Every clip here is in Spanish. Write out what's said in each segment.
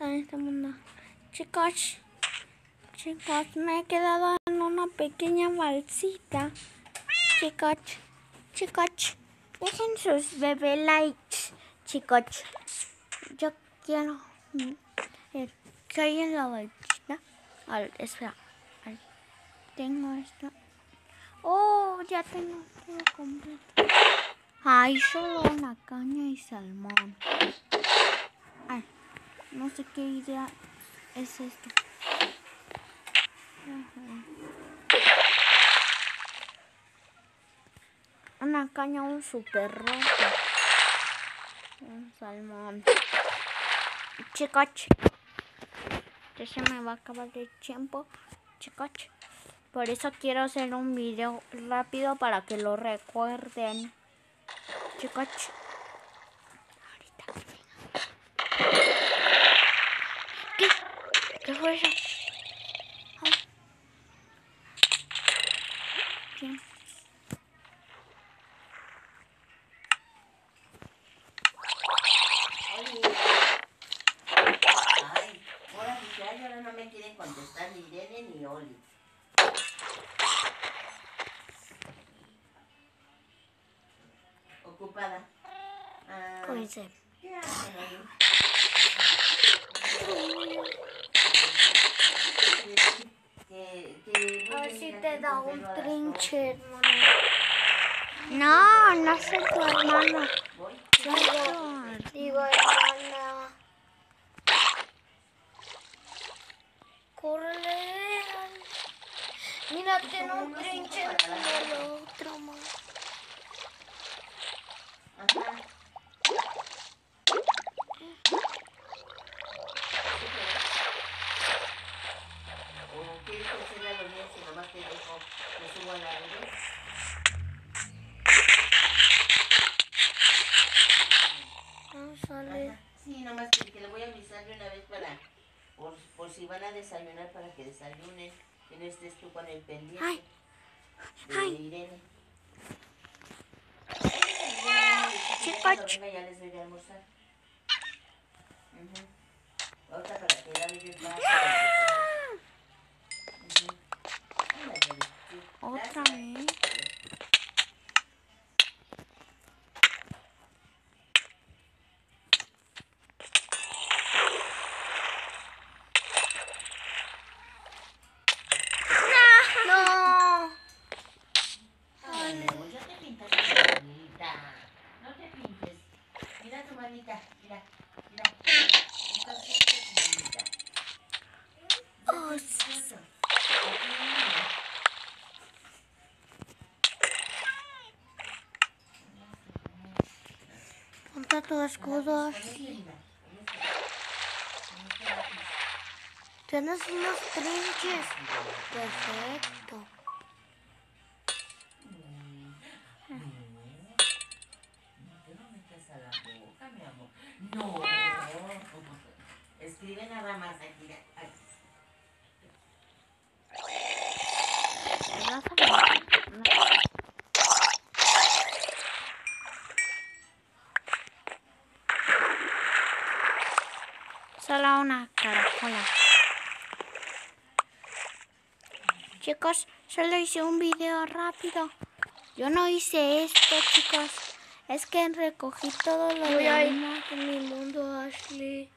en este mundo. Chicos, chicos, me he quedado en una pequeña balsita. Chicos, chicos, dejen sus bebé likes. Chicos, yo quiero mm, eh, hay en la balsita. A ver, espera. Tengo esto. Oh, ya tengo todo completo. Ay, solo una caña y salmón. Ay, no sé qué idea es esto. Una caña, un super rojo. Un salmón. Chicos, ya se me va a acabar el tiempo. Chicos, por eso quiero hacer un video rápido para que lo recuerden. Chicos, ahorita que venga. ¿Qué? Ay, ahora mi ya ahora no me quieren contestar ni Irene ni Oli. Ocupada. Ah, ¿Qué hacen ahí? A ver si te da un trinche, hermano. No, no soy tu hermano. Digo, hermana. Corre. Mira, tiene un trinche como el otro. Ajá. Te dejo, me subo? No sale. Ajá. Sí, nomás que, que le voy a avisar de una vez para, por, por si van a desayunar, para que desayunen, que no estés tú con el pendiente Ay. de Ay. Irene. Chicos. Cuando venga ya les doy de almorzar. Ahorita para que la el paso. Ujú. Ándale, sí. Otra Gracias. vez. No. Ay, no, ya te pintas tu manita. No te pintes. Mira tu manita. Mira, mira. Estás pinta tu manita. Oh, Eso. Aquí, mira. Ponte tus escudos. Con este, mira. Con este. Con este lápiz. Tienes unos trinches. Perfecto. No. No. Escribe nada más aquí. Ay. ¿Me vas a ver? No. Solo una caracola. Chicos, solo hice un video rápido. Yo no hice esto, chicos. Es que recogí todo lo Voy de mi mundo, Ashley.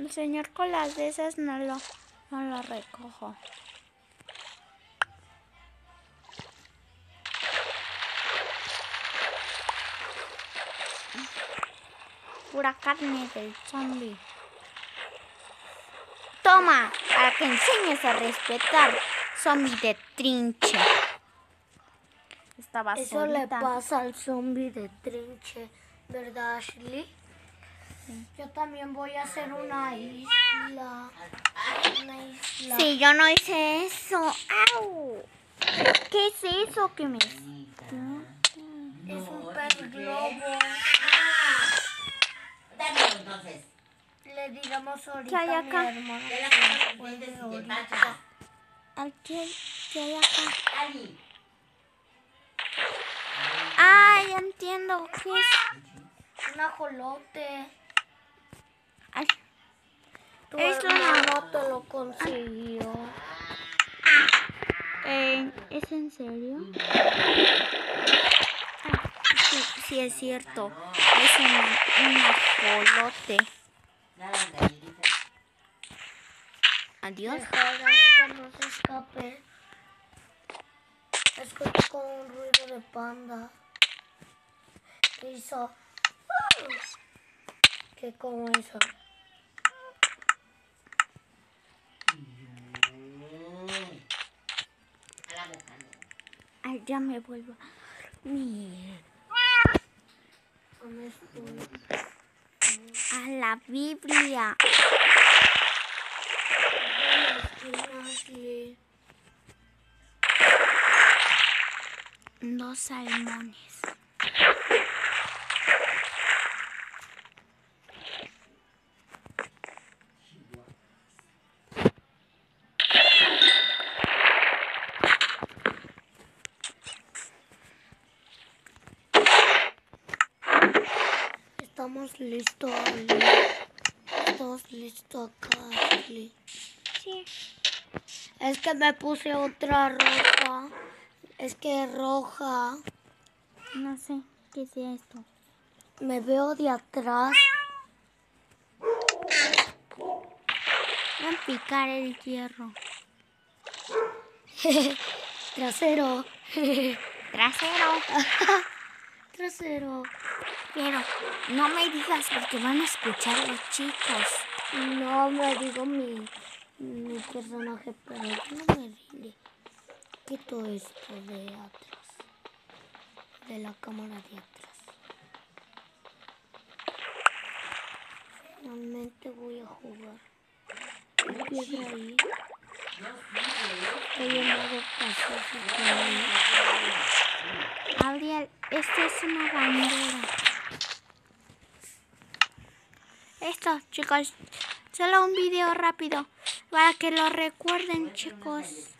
El señor con las de esas no lo, no lo recojo. Pura carne del zombie. Toma, para que enseñes a respetar, zombie de trinche. Estaba Eso le pasa al zombie de trinche, ¿verdad, Ashley? Yo también voy a hacer una isla. Una isla. Sí, yo no hice eso. ¡Au! ¿Qué es eso que me... Es un pez globo. Dámelo entonces. Le digamos ahorita ¿Qué hay a mi. Al que, que hay acá. Ali. Ay, entiendo. ¿Qué es? Un ajolote. Ay. tu hermano te lo consiguió. Eh, ¿Es en serio? Ah, sí, sí, es cierto. Es un, un ajolote. Adiós. Que no se escape. Escucho un ruido de panda. ¿Qué hizo? ¿Qué como hizo? Ay, ya me vuelvo a dormir. ¿Dónde estoy? A la Biblia. Dos salmones. Estamos listos, listos acá, Ashley. Sí. Es que me puse otra ropa. Es que es roja. No sé qué es esto. Me veo de atrás. Voy a picar el hierro. Trasero. Trasero. Trasero. Pero no me digas porque van a escuchar los chicos. No me digo mi, mi personaje, pero no me diré. Quito esto de atrás. De la cámara de atrás. Finalmente voy a jugar. ¿Qué piedra ahí? Estoy en modo. Gabriel, esta es una bandera. Esto, chicos, solo un video rápido para que lo recuerden, chicos.